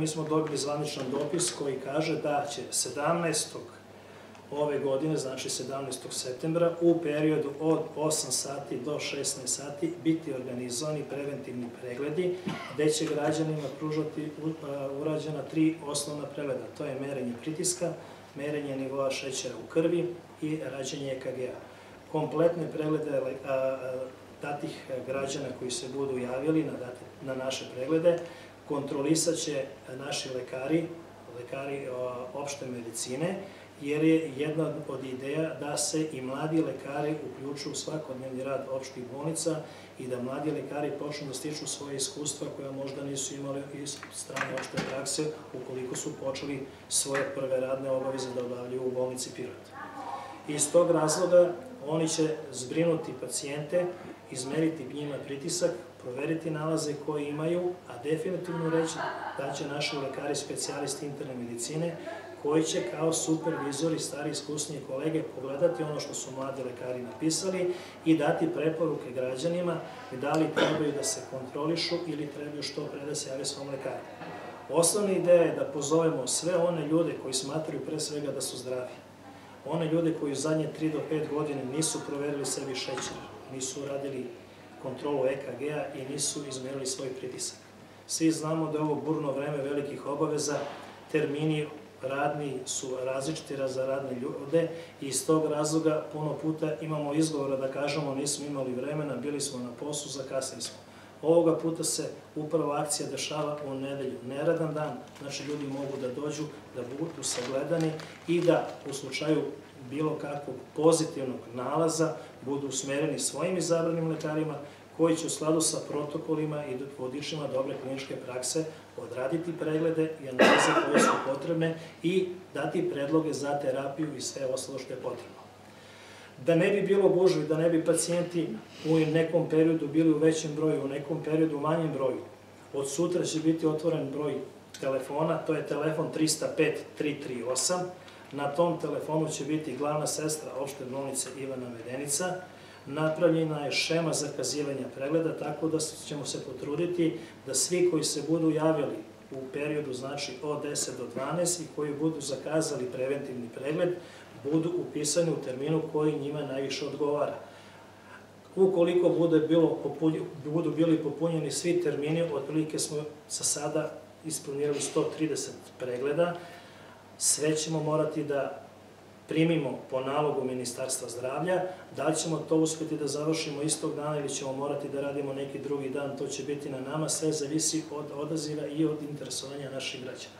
Mi smo dobili zvaničan dopis koji kaže da će 17. ove godine, znači 17. septembra, u periodu od 8 sati do 16 sati biti organizovani preventivni pregledi gde će građanima pružati urađena tri osnovna pregleda. To je merenje pritiska, merenje nivoa šećera u krvi i rađenje EKG-a. Kompletne preglede datih građana koji se budu javili na, na naše preglede kontrolisat će naši lekari, lekari opšte medicine, jer je jedna od ideja da se i mladi lekari uključu u svakodnevni rad opštih bolnica i da mladi lekari počnu da stiču svoje iskustva koja možda nisu imali iz strane opšte prakse ukoliko su počeli svoje prve radne obaveze da obavljaju u bolnici Pirot. Iz tog razloga oni će zbrinuti pacijente, izmeriti njima pritisak, proveriti nalaze koje imaju, a definitivno reći da će naši lekari specijalisti interne medicine koji će kao supervizori, stari iskusnije kolege pogledati ono što su mladi lekari napisali i dati preporuke građanima da li trebaju da se kontrolišu ili trebaju što pre da se jave svom lekaru. Osnovna ideja je da pozovemo sve one ljude koji smatraju pre svega da su zdravi. One ljude koji u zadnje 3 do 5 godine nisu proverili sebi šećer, nisu radili kontrolu EKG-a i nisu izmerili svoj pritisak. Svi znamo da je ovo burno vreme velikih obaveza, termini radni su različiti za radne ljude i iz tog razloga puno puta imamo izgovora da kažemo nismo imali vremena, bili smo na poslu, zakasnili smo. Ovoga puta se upravo akcija dešava u nedelju, neradan dan, znači ljudi mogu da dođu, da budu sagledani i da u slučaju bilo kakvog pozitivnog nalaza budu usmereni svojim izabranim lekarima koji će u skladu sa protokolima i vodičima dobre kliničke prakse odraditi preglede i analize koje su potrebne i dati predloge za terapiju i sve ostalo što je potrebno. Da ne bi bilo gužvi, da ne bi pacijenti u nekom periodu bili u većem broju, u nekom periodu u manjem broju, od sutra će biti otvoren broj telefona, to je telefon 305 338, Na tom telefonu će biti glavna sestra opšte bolnice Ivana Medenica. Napravljena je šema zakazivanja pregleda, tako da ćemo se potruditi da svi koji se budu javili u periodu znači od 10 do 12 i koji budu zakazali preventivni pregled, budu upisani u terminu koji njima najviše odgovara. Ukoliko bude bilo, budu bili popunjeni svi termini, otprilike smo sa sada isplanirali 130 pregleda, sve ćemo morati da primimo po nalogu Ministarstva zdravlja, da li ćemo to uspeti da završimo istog dana ili ćemo morati da radimo neki drugi dan, to će biti na nama, sve zavisi od odaziva i od interesovanja naših građana.